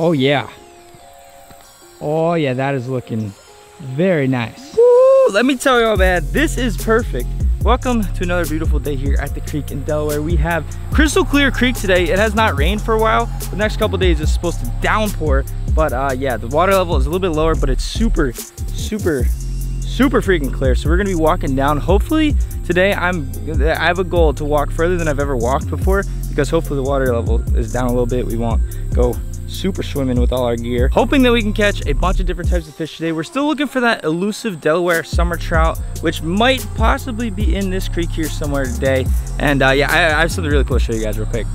Oh yeah. Oh yeah, that is looking very nice. Woo, let me tell y'all, man, this is perfect. Welcome to another beautiful day here at the creek in Delaware. We have crystal clear creek today. It has not rained for a while. The next couple days is supposed to downpour. But uh, yeah, the water level is a little bit lower, but it's super, super, super freaking clear. So we're gonna be walking down. Hopefully today I'm, I have a goal to walk further than I've ever walked before because hopefully the water level is down a little bit. We won't go super swimming with all our gear. Hoping that we can catch a bunch of different types of fish today. We're still looking for that elusive Delaware summer trout, which might possibly be in this creek here somewhere today. And uh, yeah, I, I have something really cool to show you guys real quick.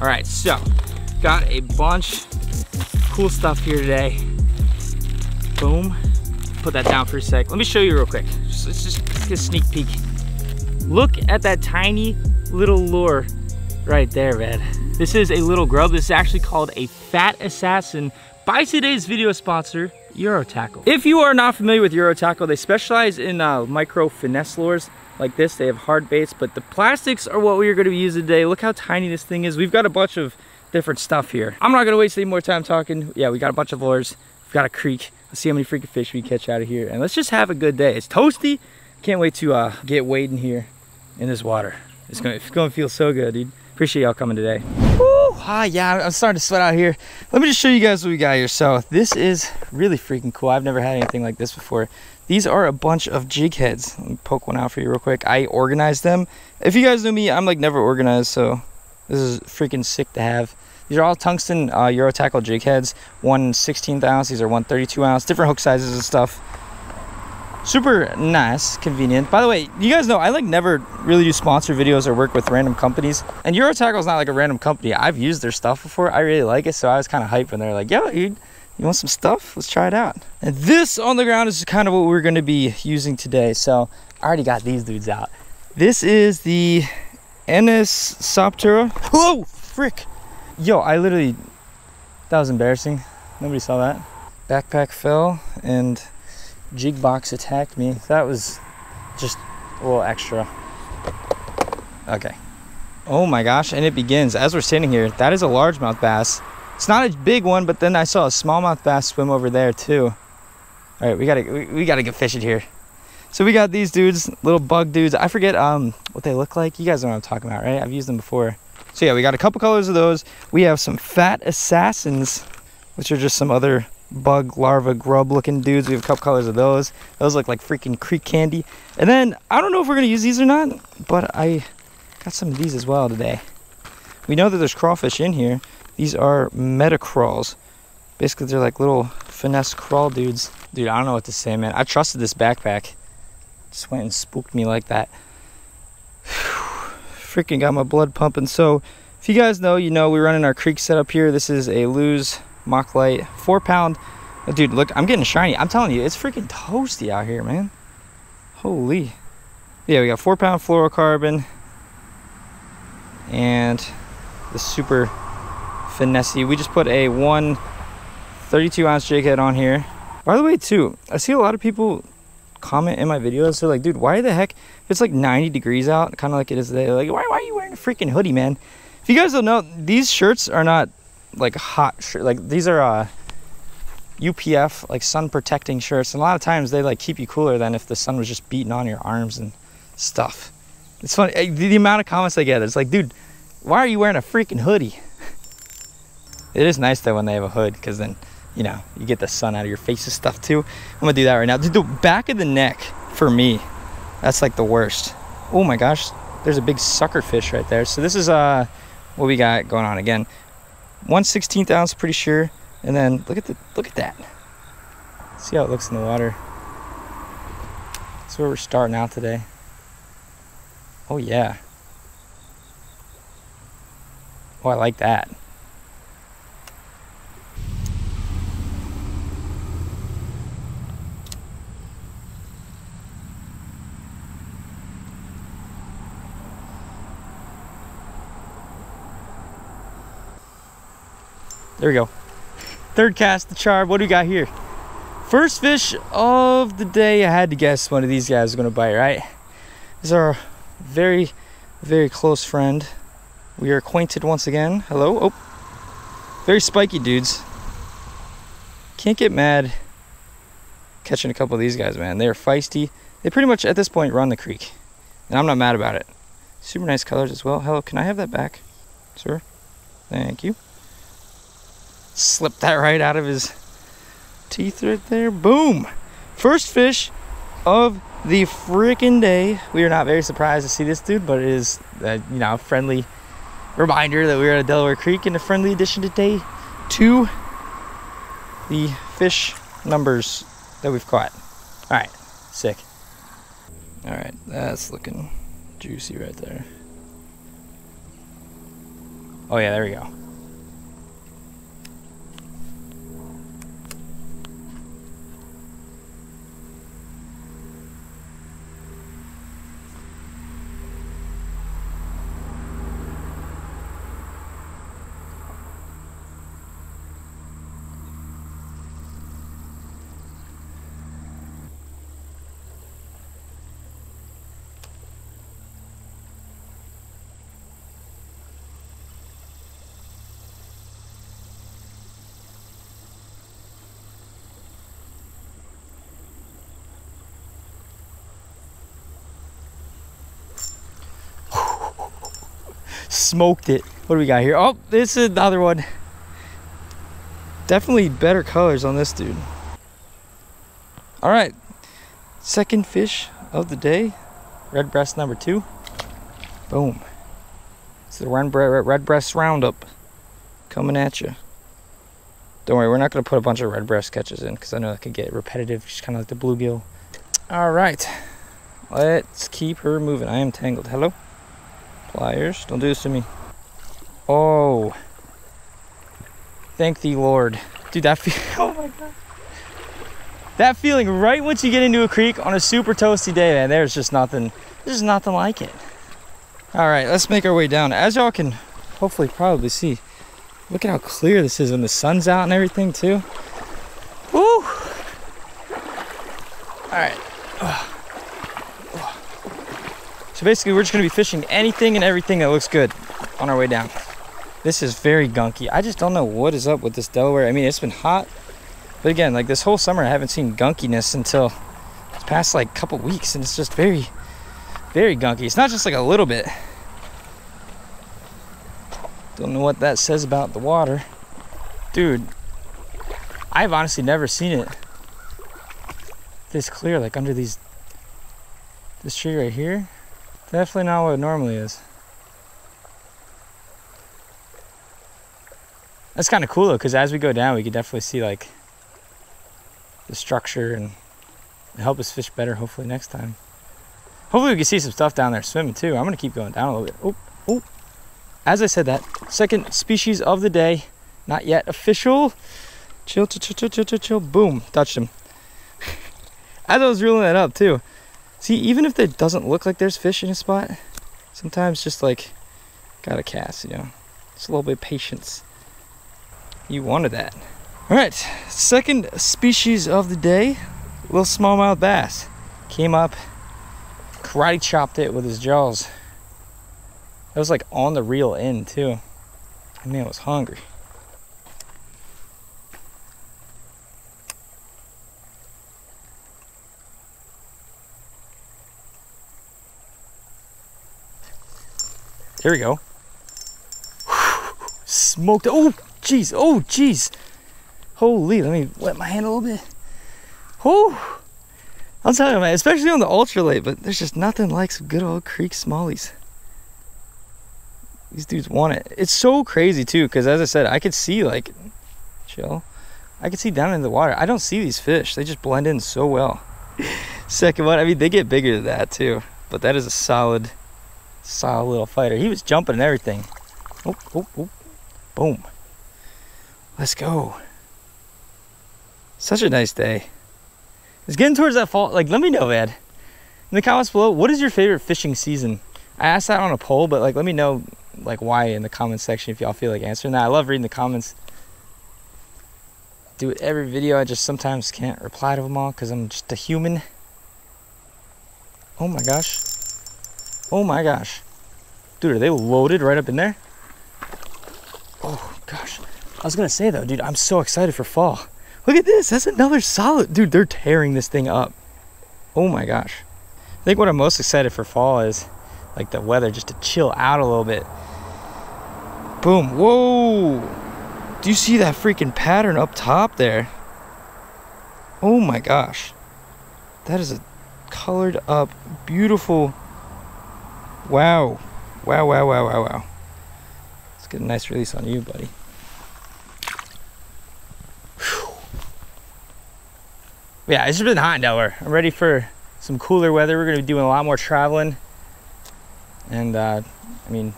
All right, so got a bunch cool stuff here today. Boom. Put that down for a sec. Let me show you real quick. Just, let's just get a sneak peek. Look at that tiny little lure right there, man. This is a little grub. This is actually called a Fat Assassin by today's video sponsor, Euro Tackle. If you are not familiar with Euro Tackle, they specialize in uh, micro finesse lures like this. They have hard baits, but the plastics are what we are gonna be using today. Look how tiny this thing is. We've got a bunch of different stuff here. I'm not gonna waste any more time talking. Yeah, we got a bunch of lures. We've got a creek. Let's see how many freaking fish we catch out of here. And let's just have a good day. It's toasty. Can't wait to uh, get wading here in this water. It's gonna, it's gonna feel so good, dude. Appreciate y'all coming today. Ah, yeah, I'm starting to sweat out here. Let me just show you guys what we got here. So this is really freaking cool. I've never had anything like this before. These are a bunch of jig heads. Let me poke one out for you real quick. I organized them. If you guys know me, I'm like never organized, so this is freaking sick to have. These are all tungsten uh, Euro Tackle jig heads. One 16th ounce, these are one 32 ounce, different hook sizes and stuff super nice convenient. By the way you guys know i like never really do sponsor videos or work with random companies. And euro tackle is not like a random company. I've used their stuff before. I really like it so i was kind of hyped when they're like yo dude you want some stuff? Let's try it out. And this on the ground is kind of what we're going to be using today. So i already got these dudes out. This is the Anisoptera. oh frick! Yo i literally that was embarrassing. Nobody saw that. Backpack fell and jig box attacked me. That was just a little extra. Okay. Oh my gosh, and it begins. As we're standing here, that is a largemouth bass. It's not a big one, but then I saw a smallmouth bass swim over there too. All right, we gotta we, we gotta get fishing here. So we got these dudes, little bug dudes. I forget um what they look like. You guys know what I'm talking about, right? I've used them before. So yeah, we got a couple colors of those. We have some fat assassins, which are just some other bug larva grub looking dudes. We have a couple colors of those. Those look like freaking creek candy. And then I don't know if we're gonna use these or not, but I got some of these as well today. We know that there's crawfish in here. These are Metacraws. Basically, they're like little finesse crawl dudes. Dude, I don't know what to say, man. I trusted this backpack. Just went and spooked me like that. Freaking got my blood pumping. So, if you guys know, you know, we're running our creek setup here. This is a Lew's Mach light four pound. Dude look i'm getting shiny. I'm telling you it's freaking toasty out here man. Holy. Yeah we got four pound fluorocarbon and the super finessey. We just put a one 32 ounce jig head on here. By the way too i see a lot of people comment in my videos. They're like dude why the heck? It's like 90 degrees out kind of like it is today like why, why are you wearing a freaking hoodie man? If you guys don't know these shirts are not like hot shirt like these are uh UPF like sun protecting shirts. And a lot of times they like keep you cooler than if the sun was just beating on your arms and stuff. It's funny the, the amount of comments I get it's like dude why are you wearing a freaking hoodie? It is nice though when they have a hood because then you know you get the sun out of your face and stuff too. I'm gonna do that right now. Dude, the back of the neck for me that's like the worst. Oh my gosh there's a big sucker fish right there. So this is uh what we got going on again one 16th ounce pretty sure. And then look at the look at that. See how it looks in the water? That's where we're starting out today. Oh yeah. Oh i like that There we go. Third cast, the char. What do we got here? First fish of the day. I had to guess one of these guys is going to bite, right? This is our very, very close friend. We are acquainted once again. Hello. Oh. Very spiky dudes. Can't get mad catching a couple of these guys, man. They're feisty. They pretty much, at this point, run the creek. And I'm not mad about it. Super nice colors as well. Hello, can I have that back, sir? Thank you. Slipped that right out of his teeth right there. Boom! First fish of the freaking day. We are not very surprised to see this dude, but it is, uh, you know, a friendly reminder that we are at Delaware Creek in a friendly addition today to the fish numbers that we've caught. All right, sick. All right, that's looking juicy right there. Oh yeah, there we go. Smoked it. What do we got here? Oh, this is another one. Definitely better colors on this dude. All right, second fish of the day. Red breast number two. Boom. It's the red, red breast roundup coming at you. Don't worry, we're not gonna put a bunch of red breast catches in because I know that could get repetitive, just kind of like the bluegill. All right, let's keep her moving. I am tangled. Hello? Pliers, don't do this to me. Oh. Thank thee, Lord. Dude, that feel oh my god. That feeling right once you get into a creek on a super toasty day, man, there's just nothing, there's nothing like it. All right, let's make our way down. As y'all can hopefully probably see, look at how clear this is when the sun's out and everything too. Woo! All right. Basically we're just gonna be fishing anything and everything that looks good on our way down. This is very gunky. I just don't know what is up with this Delaware. I mean, it's been hot, but again, like this whole summer, I haven't seen gunkiness until this past like couple weeks, and it's just very, very gunky. It's not just like a little bit. Don't know what that says about the water. Dude, I've honestly never seen it this clear, like under these, this tree right here. Definitely not what it normally is. That's kind of cool though, because as we go down, we can definitely see like the structure and help us fish better hopefully next time. Hopefully we can see some stuff down there swimming too. I'm gonna keep going down a little bit. Oh, oh. As I said that, second species of the day, not yet official. Chill, chill, chill, chill, chill, chill. Boom, touched him. As I was reeling that up too. See, even if it doesn't look like there's fish in a spot, sometimes just like, gotta cast, you know. Just a little bit of patience. You wanted that. All right, second species of the day, little smallmouth bass. Came up, karate chopped it with his jaws. That was like on the reel end too. I mean, I was hungry. Here we go. Smoked. Oh, jeez. Oh, jeez. Holy, let me wet my hand a little bit. Oh, I'll tell you, man, especially on the ultralight, but there's just nothing like some good old creek smallies. These dudes want it. It's so crazy too, because as I said, I could see like, chill. I could see down in the water. I don't see these fish. They just blend in so well. Second one, I mean, they get bigger than that too, but that is a solid Solid little fighter. He was jumping and everything. Oh, oh, oh. Boom. Let's go. Such a nice day. It's getting towards that fall. Like, let me know, man. In the comments below, what is your favorite fishing season? I asked that on a poll, but like, let me know like why in the comments section if y'all feel like answering that. I love reading the comments. Do every video. I just sometimes can't reply to them all because I'm just a human. Oh my gosh. Oh my gosh. Dude, are they loaded right up in there? Oh gosh. I was gonna say though, dude, I'm so excited for fall. Look at this, that's another solid, dude, they're tearing this thing up. Oh my gosh. I think what I'm most excited for fall is like the weather just to chill out a little bit. Boom, whoa. Do you see that freaking pattern up top there? Oh my gosh. That is a colored up, beautiful. Wow. Wow, wow, wow, wow, wow. Let's get a nice release on you, buddy. yeah, it's been hot in Delaware. I'm ready for some cooler weather. We're going to be doing a lot more traveling. And, uh, I mean,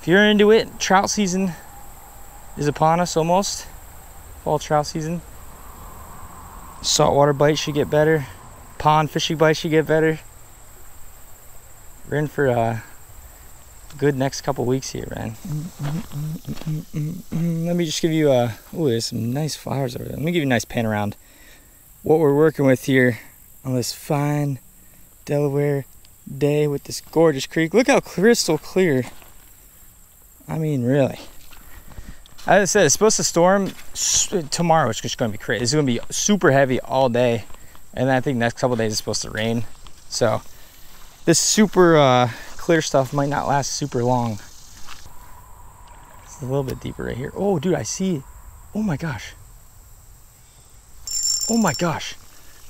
if you're into it, trout season is upon us almost. Fall trout season. Saltwater bites should get better. Pond fishing bites should get better. We're in for a good next couple weeks here, man. Mm-hmm. Let me just give you a. Oh, there's some nice flowers over there. Let me give you a nice pan around what we're working with here on this fine Delaware day with this gorgeous creek. Look how crystal clear. I mean, really. As I said, it's supposed to storm tomorrow. It's just going to be crazy. It's going to be super heavy all day, and I think next couple days it's supposed to rain. So this super uh, clear stuff might not last super long. It's a little bit deeper right here. Oh, dude, I see. Oh my gosh. Oh my gosh.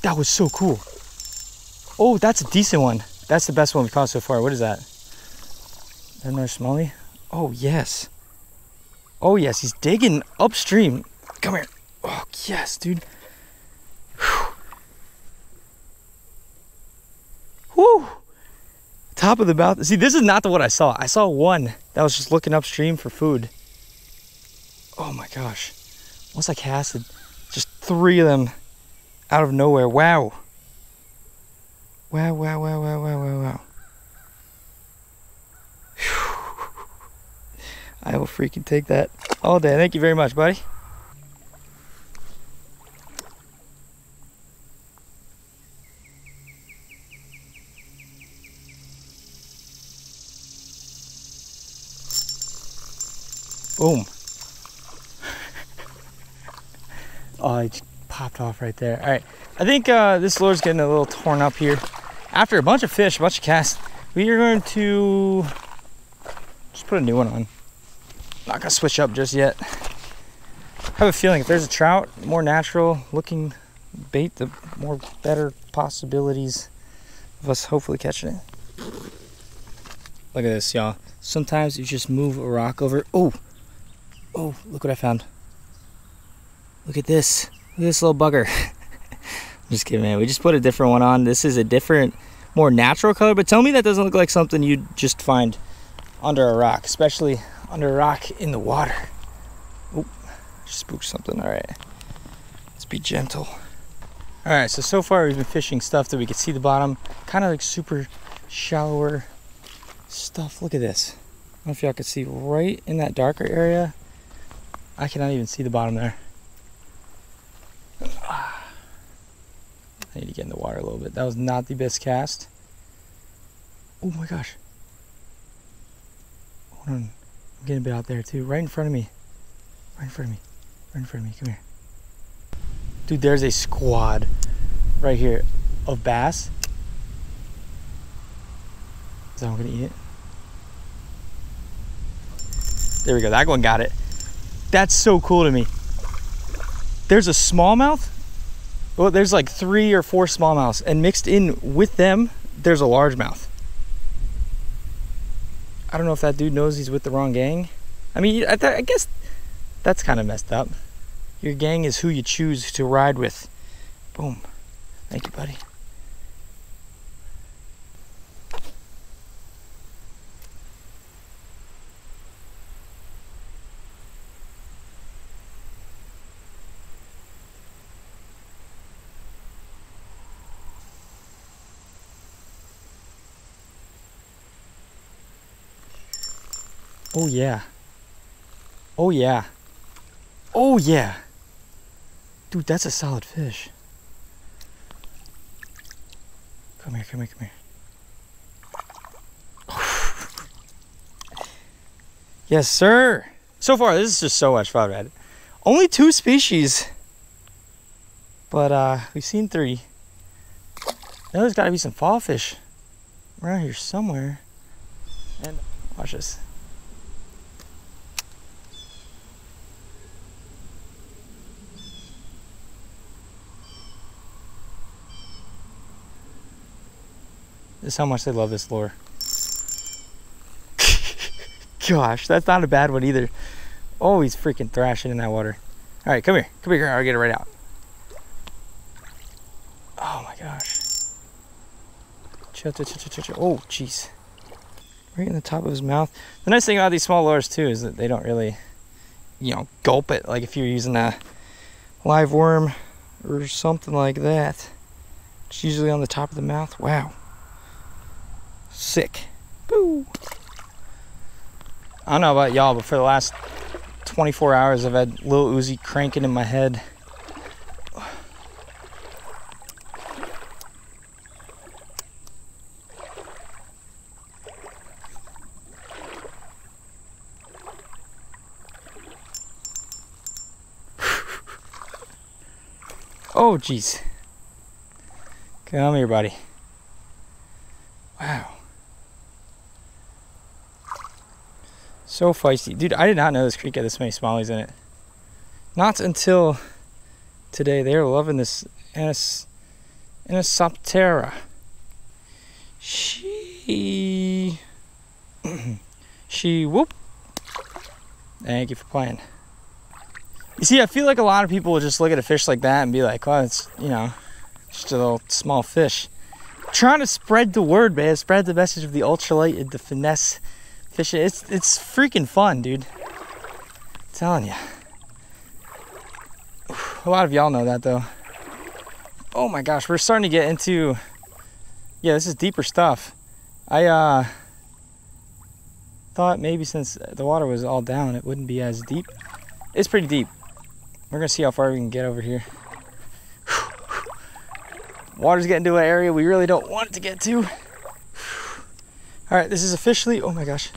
That was so cool. Oh, that's a decent one. That's the best one we've caught so far. What is that? Another smallie? Oh, yes. Oh, yes. He's digging upstream. Come here. Oh, yes, dude. Whew. Whew. Top of the mouth. See, this is not the one I saw. I saw one that was just looking upstream for food. Oh my gosh. Once I casted, just three of them out of nowhere. Wow. Wow, wow, wow, wow, wow, wow, wow. I will freaking take that all day. Thank you very much, buddy. Boom. oh, it popped off right there. All right, I think uh, this lure's getting a little torn up here. After a bunch of fish, a bunch of casts, we are going to just put a new one on. Not gonna switch up just yet. I have a feeling if there's a trout, more natural looking bait, the more better possibilities of us hopefully catching it. Look at this, y'all. Sometimes you just move a rock over. Oh, oh, look what I found. Look at this. Look at this little bugger. just kidding, man. We just put a different one on. This is a different, more natural color, but tell me that doesn't look like something you'd just find under a rock, especially under a rock in the water. Oh, spooked something. All right, let's be gentle. All right, so so far we've been fishing stuff that we could see the bottom, kind of like super shallower stuff. Look at this. I don't know if y'all can see right in that darker area. I cannot even see the bottom there. Ah. I need to get in the water a little bit. That was not the best cast. Oh my gosh. Hold on. I'm getting a bit out there too. Right in front of me. Right in front of me. Right in front of me. Come here. Dude, there's a squad right here of bass. Is that one gonna eat it? There we go. That one got it. That's so cool to me. There's a smallmouth. Well, there's like three or four smallmouths, and mixed in with them, there's a largemouth. I don't know if that dude knows he's with the wrong gang. I mean, I, I guess that's kind of messed up. Your gang is who you choose to ride with. Boom. Thank you, buddy. Oh yeah. Oh yeah. Oh yeah. Dude, that's a solid fish. Come here, come here, come here. yes, sir. So far, this is just so much fun, man. Only two species. But uh, we've seen three. Now there's got to be some fall fish around here somewhere. And watch this. This is how much they love this lure. Gosh, that's not a bad one either. Oh, he's freaking thrashing in that water. All right, come here. Come here, I'll get it right out. Oh my gosh. Oh, jeez. Right in the top of his mouth. The nice thing about these small lures too is that they don't really, you know, gulp it like if you're using a live worm or something like that. It's usually on the top of the mouth. Wow. Sick. Boo. I don't know about y'all, but for the last 24 hours, I've had Lil Uzi cranking in my head. oh, jeez. Come here, buddy. Wow. So feisty. Dude, I did not know this creek had this many smallies in it. Not until today. They are loving this Anis, Anisoptera. She... she... Whoop. Thank you for playing. You see, I feel like a lot of people will just look at a fish like that and be like, well, it's, you know, just a little small fish. I'm trying to spread the word, man. Spread the message of the ultralight and the finesse fishing. It's it's freaking fun, dude. I'm telling you. A lot of y'all know that though. Oh my gosh, we're starting to get into yeah, this is deeper stuff. I uh thought maybe since the water was all down, it wouldn't be as deep. It's pretty deep. We're gonna see how far we can get over here. Water's getting to an area we really don't want it to get to. All right, this is officially, oh my gosh,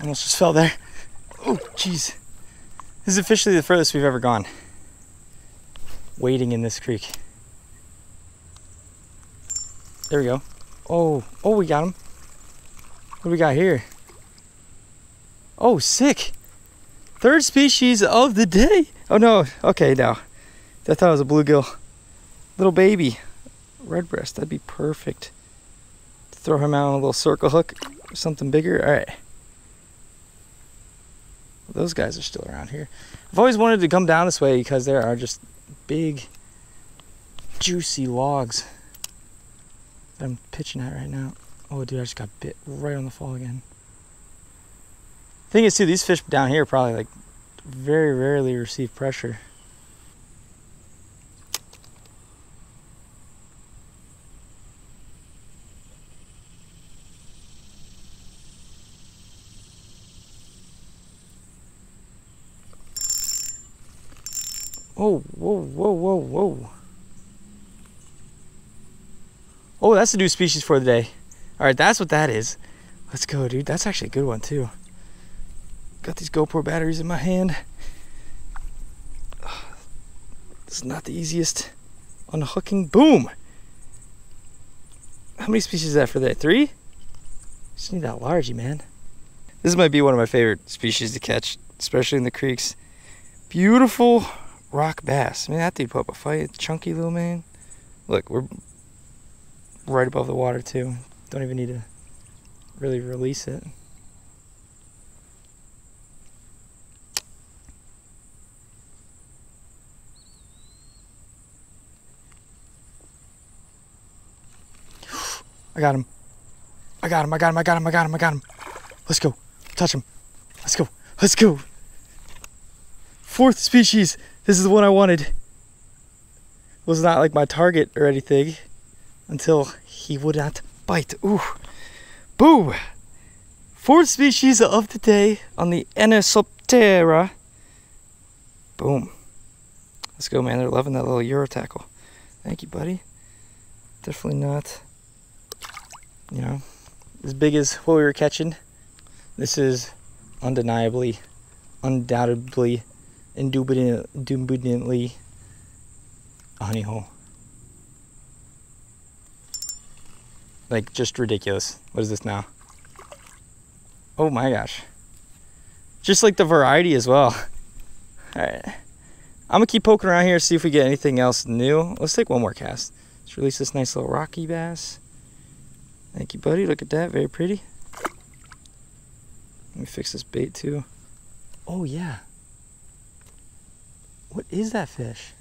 almost just fell there. Oh, jeez. This is officially the furthest we've ever gone. Wading in this creek. There we go. Oh, oh, we got him. What do we got here? Oh, sick. Third species of the day. Oh no, okay now. I thought it was a bluegill. Little baby. Redbreast, that'd be perfect throw him out on a little circle hook or something bigger. All right. Those guys are still around here. I've always wanted to come down this way because there are just big, juicy logs that I'm pitching at right now. Oh, dude, I just got bit right on the fall again. Thing is, too, these fish down here probably like very rarely receive pressure. Oh, whoa, whoa, whoa, whoa. Oh, that's the new species for the day. All right, that's what that is. Let's go, dude. That's actually a good one, too. Got these GoPro batteries in my hand. Is not the easiest unhooking. Boom! How many species is that for that? Three? Just need that largie, man. This might be one of my favorite species to catch, especially in the creeks. Beautiful rock bass. I mean, that dude put up a fight. Chunky little man. Look, we're right above the water too. Don't even need to really release it. I got him. I got him. I got him. I got him. I got him. I got him. Let's go. Touch him. Let's go. Let's go. Fourth species. This is the one I wanted. Was not like my target or anything until he would not bite. Ooh. Boo! Fourth species of the day on the Anisoptera. Boom. Let's go, man. They're loving that little Euro tackle. Thank you, buddy. Definitely not, you know, as big as what we were catching. This is undeniably, undoubtedly indubitably a honey hole. Like just ridiculous. What is this now? Oh my gosh. Just like the variety as well. All right. I'm gonna keep poking around here, see if we get anything else new. Let's take one more cast. Let's release this nice little rocky bass. Thank you, buddy. Look at that, very pretty. Let me fix this bait too. Oh yeah. What is that fish?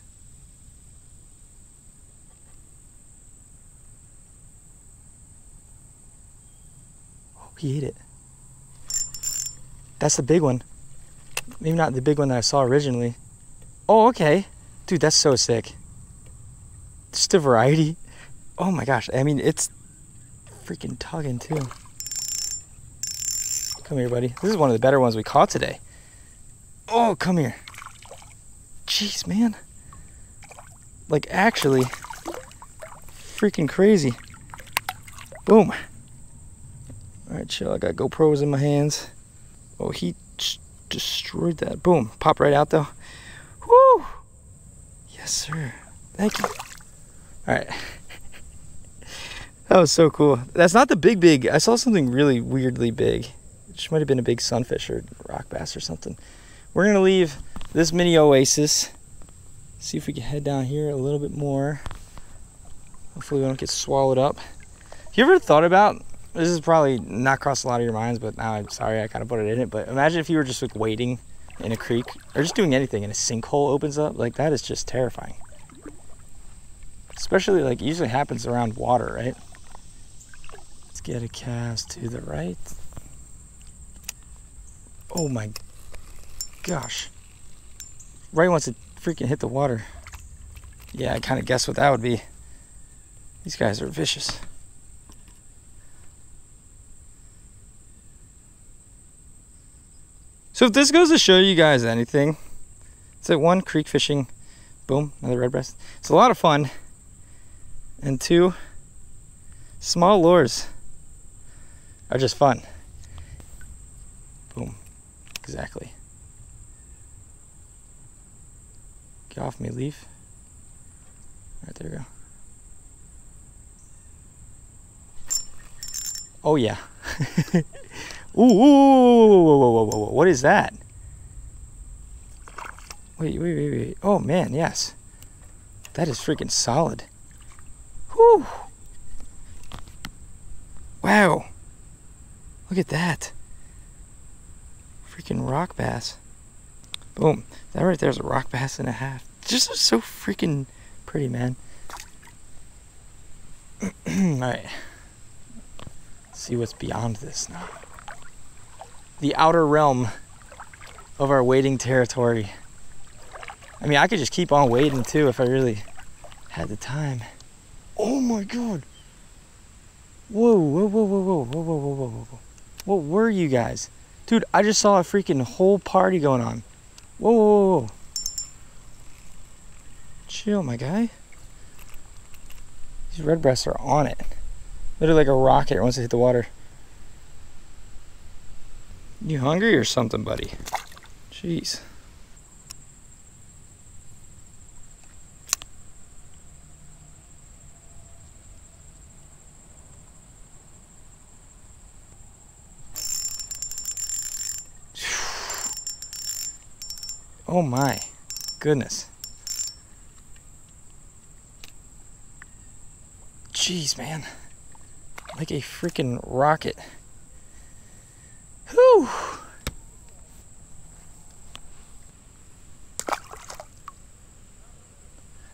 Oh, he ate it. That's the big one. Maybe not the big one that I saw originally. Oh, okay. Dude, that's so sick. Just a variety. Oh my gosh. I mean, it's freaking tugging too. Come here, buddy. This is one of the better ones we caught today. Oh, come here. Jeez, man. Like, actually, freaking crazy. Boom. All right, chill. I got GoPros in my hands. Oh, he destroyed that. Boom. Pop right out, though. Woo! Yes, sir. Thank you. All right. that was so cool. That's not the big, big. I saw something really weirdly big. Just might have been a big sunfish or rock bass or something. We're going to leave this mini oasis. See if we can head down here a little bit more. Hopefully we don't get swallowed up. You ever thought about this is probably not crossed a lot of your minds, but now I'm sorry I kind of put it in it. But imagine if you were just like waiting in a creek or just doing anything and a sinkhole opens up. Like that is just terrifying. Especially like usually happens around water, right? Let's get a cast to the right. Oh my gosh. Right once it freaking hit the water. Yeah, I kind of guessed what that would be. These guys are vicious. So if this goes to show you guys anything, it's like one, creek fishing, boom, another redbreast. It's a lot of fun. And two, small lures are just fun. Boom, exactly. Get off me, leaf. Right there you go. Oh yeah. Ooh, ooh, what is that? Wait, wait, wait, wait. Oh man, yes. That is freaking solid. Whew. Wow. Look at that. Freaking rock bass. Boom. That right there's a rock bass and a half. Just so freaking pretty, man. Alright. See what's beyond this now the outer realm of our wading territory. I mean, I could just keep on wading too if I really had the time. Oh my god. Whoa, whoa, whoa, whoa, whoa, whoa, whoa, whoa, whoa, whoa. What were you guys? Dude, I just saw a freaking whole party going on. Whoa, whoa, whoa. Chill, my guy. These redbreasts are on it. Literally like a rocket once they hit the water. You hungry or something, buddy? Jeez. Oh my goodness. Jeez, man. Like a freaking rocket. Whew.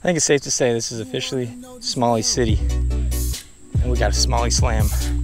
I think it's safe to say this is officially Smallie City. And we got a Smallie Slam.